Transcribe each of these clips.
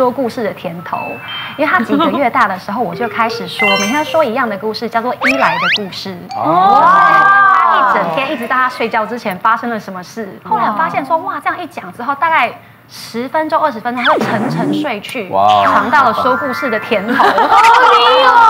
说故事的甜头，因为他几个月大的时候，我就开始说，每天说一样的故事，叫做伊莱的故事。哦，他一整天一直到他睡觉之前发生了什么事。后来我发现说，哇，这样一讲之后，大概。十分钟、二十分钟，他会沉沉睡去，尝到了说故事的甜头。对，然后之后开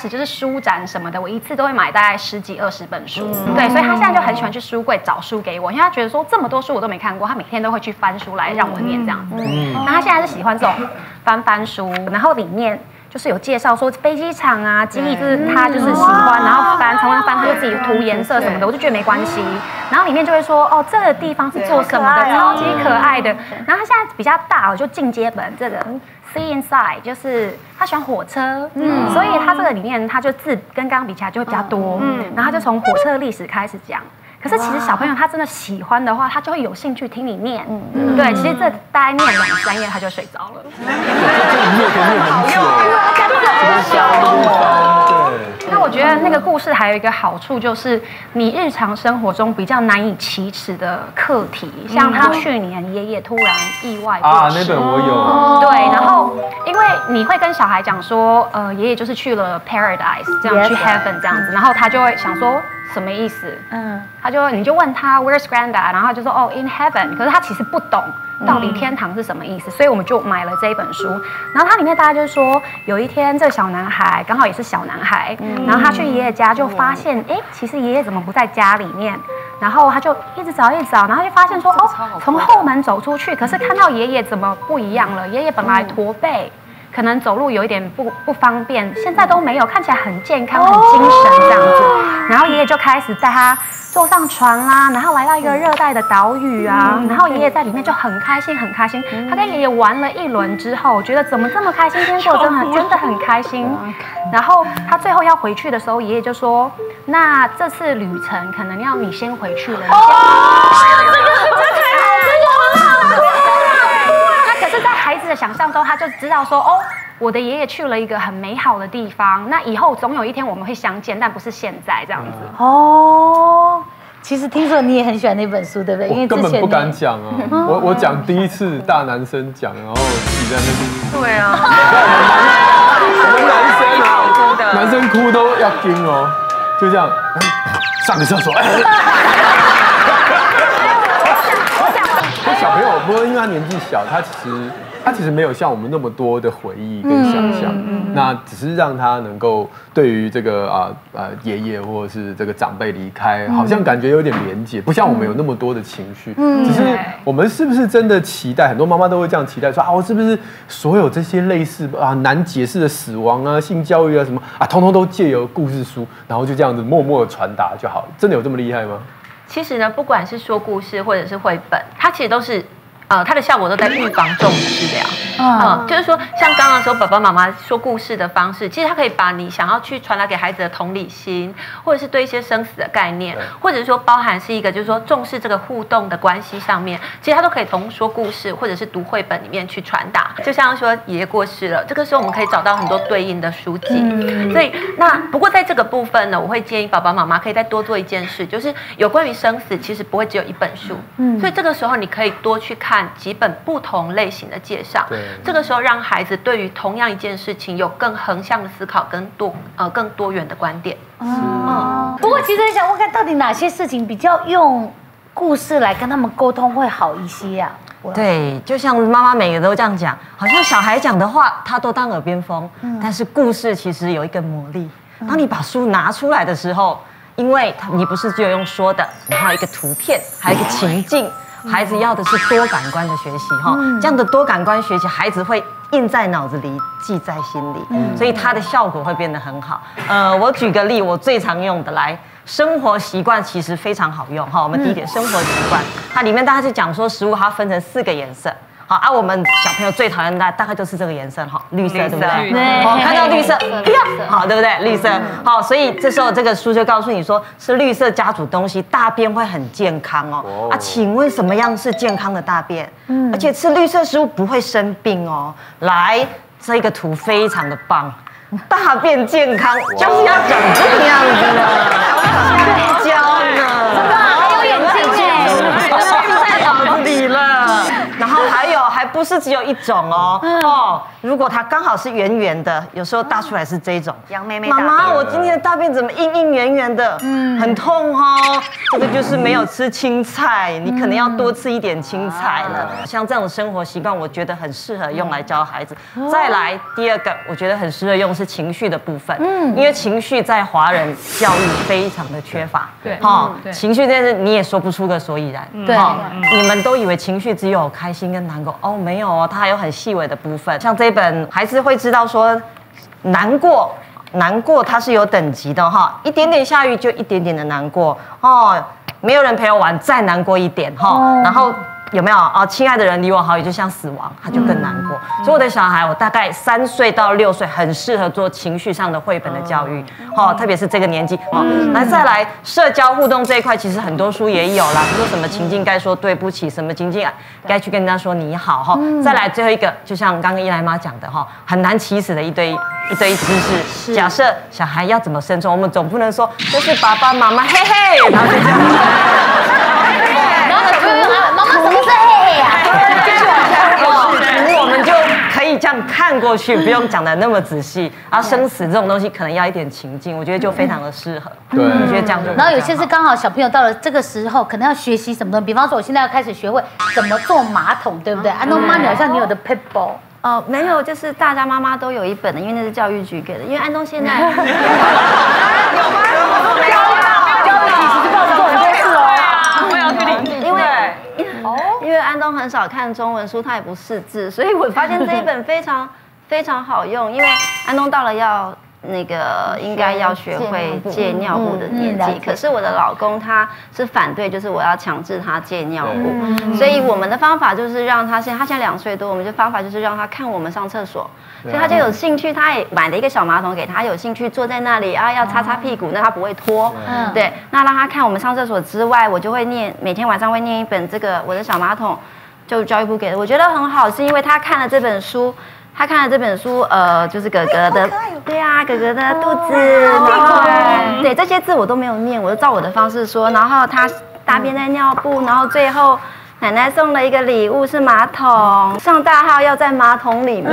始就是书展什么的，我一次都会买大概十几、二十本书。对，所以他现在就很喜欢去书柜找书给我，因为他觉得说这么多书我都没看过，他每天都会去翻书来让我念这样子。那他现在是喜欢这种翻翻书，然后里面。就是有介绍说飞机场啊，机翼就是他就是喜欢，然后翻，常常翻他就自己涂颜色什么的，我就觉得没关系。然后里面就会说哦，这个地方是做什么的，超级可爱的。然后他现在比较大，我就进阶本这个 See Inside，就是他喜欢火车，嗯，所以他这个里面他就字跟刚刚比起来就会比较多，嗯，然后他就从火车历史开始讲。可是其实小朋友他真的喜欢的话，他就会有兴趣听你念。嗯，对，其实这大概念两三页他就睡着了。这个念可念很久，那我觉得那个故事还有一个好处就是，你日常生活中比较难以启齿的课题，像他去年爷爷突然意外啊，那本我有。对，然后因为你会跟小孩讲说，呃，爷爷就是去了 paradise，这样去 heaven 这样子，然后他就会想说。什么意思？嗯，他就你就问他 Where's Granda，然后就说哦 In Heaven，可是他其实不懂到底天堂是什么意思，所以我们就买了这一本书。然后它里面大家就说，有一天这个小男孩刚好也是小男孩，然后他去爷爷家就发现，哎，其实爷爷怎么不在家里面？然后他就一直找一直找，然后就发现说，哦，从后门走出去，可是看到爷爷怎么不一样了？爷爷本来驼背。可能走路有一点不不方便，现在都没有，看起来很健康、很精神这样子。然后爷爷就开始带他坐上船啦，然后来到一个热带的岛屿啊，然后爷爷在里面就很开心，很开心。他跟爷爷玩了一轮之后，觉得怎么这么开心？今天过真的真的很开心。然后他最后要回去的时候，爷爷就说：“那这次旅程可能要你先回去了。”的 想象中，他就知道说，哦，我的爷爷去了一个很美好的地方，那以后总有一天我们会相见，但不是现在这样子。哦，其实听说你也很喜欢那本书，对不对？因为根本不敢讲啊，我我讲第一次大男生讲，然后自己在那边。对啊，我们男生 啊，男生哭都要惊哦，就这样，上个厕所。小朋友，不过因为他年纪小，他其实。他其实没有像我们那么多的回忆跟想象，那只是让他能够对于这个啊啊爷爷或者是这个长辈离开，好像感觉有点连结，不像我们有那么多的情绪。只是我们是不是真的期待？很多妈妈都会这样期待，说啊，我是不是所有这些类似啊难解释的死亡啊、性教育啊什么啊，通通都借由故事书，然后就这样子默默的传达就好？真的有这么厉害吗？其实呢，不管是说故事或者是绘本，它其实都是。呃，它的效果都在预防重治疗。嗯，就是说，像刚刚说爸爸妈妈说故事的方式，其实他可以把你想要去传达给孩子的同理心，或者是对一些生死的概念，或者是说包含是一个就是说重视这个互动的关系上面，其实他都可以从说故事或者是读绘本里面去传达。就像说爷爷过世了，这个时候我们可以找到很多对应的书籍。所以那不过在这个部分呢，我会建议爸爸妈妈可以再多做一件事，就是有关于生死，其实不会只有一本书。嗯，所以这个时候你可以多去看几本不同类型的介绍。对，这个时候让孩子对于同样一件事情有更横向的思考，跟多呃更多元的观点。哦，不过其实想问看到底哪些事情比较用故事来跟他们沟通会好一些呀？对，就像妈妈每个都这样讲，好像小孩讲的话他都当耳边风，嗯但是故事其实有一个魔力。当你把书拿出来的时候，因为你不是只有用说的，你还有一个图片，还有一个情境。孩子要的是多感官的学习，哈，这样的多感官学习，孩子会印在脑子里，记在心里，所以它的效果会变得很好。呃，我举个例，我最常用的来，生活习惯其实非常好用，哈。我们第一点，生活习惯，它里面大家是讲说食物它分成四个颜色。好啊，我们小朋友最讨厌的大概就是这个颜色哈，绿色，对不对？对。好，看到绿色，好，对不对？绿色，好，所以这时候这个书就告诉你说，是绿色家族东西，大便会很健康哦。啊，请问什么样是健康的大便？嗯，而且吃绿色食物不会生病哦。来，这个图非常的棒，大便健康就是要长这个样子的。不不是只有一种哦。哦，如果它刚好是圆圆的，有时候大出来是这种。杨妹妹，妈妈，我今天的大便怎么硬硬圆圆的？嗯，很痛哦。这个就是没有吃青菜，你可能要多吃一点青菜了。像这样的生活习惯，我觉得很适合用来教孩子。再来第二个，我觉得很适合用是情绪的部分。嗯，因为情绪在华人教育非常的缺乏。对，哈，情绪这件事你也说不出个所以然。对，你们都以为情绪只有开心跟难过哦，没没有哦，它还有很细微的部分。像这一本，还是会知道说，难过，难过它是有等级的哈，一点点下雨就一点点的难过哦，没有人陪我玩，再难过一点哈，然后。有没有啊？亲爱的人离我好远，就像死亡，他就更难过。所以我的小孩，我大概三岁到六岁，很适合做情绪上的绘本的教育，哦，特别是这个年纪哦。那再来社交互动这一块，其实很多书也有啦，说什么情境该说对不起，什么情境该去跟人家说你好哈。再来最后一个，就像刚刚伊莱妈讲的哈，很难起死的一堆一堆知识。假设小孩要怎么生存，我们总不能说就是爸爸妈妈嘿嘿，然后就这样。这样看过去不用讲的那么仔细，然后生死这种东西可能要一点情境，我觉得就非常的适合。对，我觉得这样就。然后有些是刚好小朋友到了这个时候，可能要学习什么东西，比方说我现在要开始学会怎么做马桶，对不对？安东妈，你好像你有的 paper 哦，没有，就是大家妈妈都有一本的，因为那是教育局给的。因为安东现在 有吗？教育局其实告诉我很多事哦。我要去领，因为。因为安东很少看中文书，他也不识字，所以我发现这一本非常非常好用。因为安东到了要那个应该要学会戒尿布的年纪，可是我的老公他是反对，就是我要强制他戒尿布。所以我们的方法就是让他现他现在两岁多，我们的方法就是让他看我们上厕所。所以他就有兴趣，他也买了一个小马桶给他，有兴趣坐在那里啊，要擦擦屁股，那他不会拖。嗯，对，那让他看我们上厕所之外，我就会念，每天晚上会念一本这个我的小马桶，就教育部给的，我觉得很好，是因为他看了这本书，他看了这本书，呃，就是哥哥的，对啊，哥哥的肚子，然后对这些字我都没有念，我就照我的方式说，然后他大便在尿布，然后最后。奶奶送了一个礼物，是马桶。上大号要在马桶里面，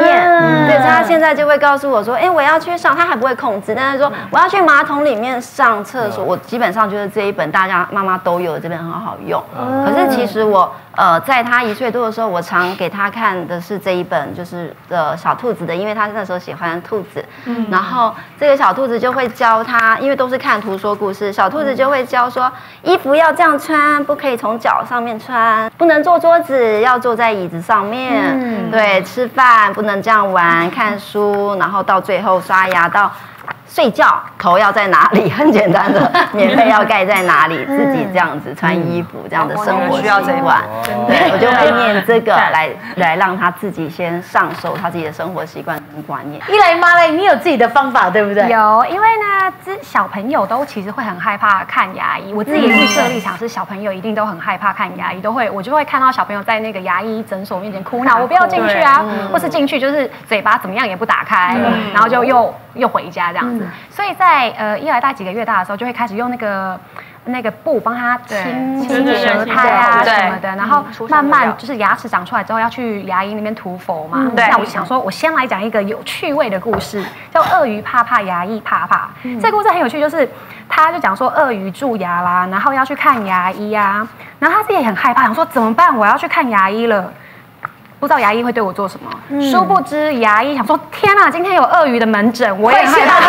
对，所以他现在就会告诉我说：“哎，我要去上。”他还不会控制，但是说我要去马桶里面上厕所。我基本上就是这一本，大家妈妈都有，这本很好用。可是其实我。呃，在他一岁多的时候，我常给他看的是这一本，就是呃小兔子的，因为他那时候喜欢兔子。嗯。然后这个小兔子就会教他，因为都是看图说故事，小兔子就会教说，衣服要这样穿，不可以从脚上面穿，不能坐桌子，要坐在椅子上面。嗯。对，吃饭不能这样玩，看书，然后到最后刷牙到。睡觉头要在哪里？很简单的，棉被要盖在哪里？自己这样子穿衣服，这样的生活需要这一段。对，我就会念这个来 来让他自己先上手他自己的生活习惯跟观念。一来妈嘞，你有自己的方法对不对？有，因为呢，这小朋友都其实会很害怕看牙医。我自己的预设立场是，小朋友一定都很害怕看牙医，都会我就会看到小朋友在那个牙医诊所面前哭闹，我不要进去啊，或是进去就是嘴巴怎么样也不打开，然后就又又回家这样子。所以在呃一来大几个月大的时候，就会开始用那个那个布帮他清清舌苔啊什么的，然后慢慢就是牙齿长出来之后要去牙龈那边涂氟嘛。那我想说，我先来讲一个有趣味的故事，叫鳄鱼怕怕，牙医怕怕。这个故事很有趣，就是他就讲说鳄鱼蛀牙啦，然后要去看牙医啊，然后他自己也很害怕，想说怎么办？我要去看牙医了。不知道牙医会对我做什么，殊不知牙医想说：天哪，今天有鳄鱼的门诊，我也害怕，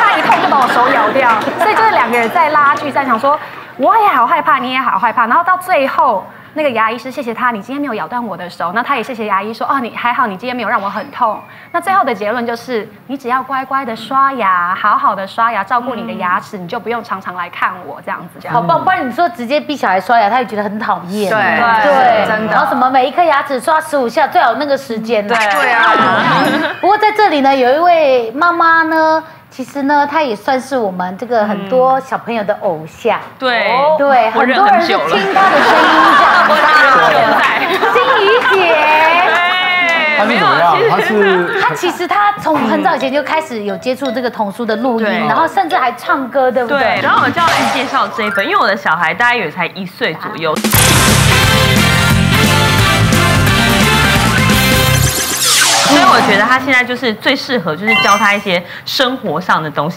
他一痛就把我手咬掉？所以就是两个人在拉锯战，想说我也好害怕，你也好害怕，然后到最后。那个牙医师谢谢他，你今天没有咬断我的手。那他也谢谢牙医说，哦，你还好，你今天没有让我很痛。那最后的结论就是，你只要乖乖的刷牙，好好的刷牙，照顾你的牙齿，你就不用常常来看我这样子。好棒！不然你说直接逼小孩刷牙，他也觉得很讨厌。对对，真每一颗牙齿刷十五下，最好那个时间。对对啊。不过在这里呢，有一位妈妈呢。其实呢，他也算是我们这个很多小朋友的偶像。对对，很多人是听他的声音长大的。金鱼姐，他是怎么样？他是他其实他 从很早以前就开始有接触这个童书的录音，然后甚至还唱歌，对不对？对。然后我就要来介绍这一本，因为我的小孩大概也才一岁左右。我觉得他现在就是最适合，就是教他一些生活上的东西。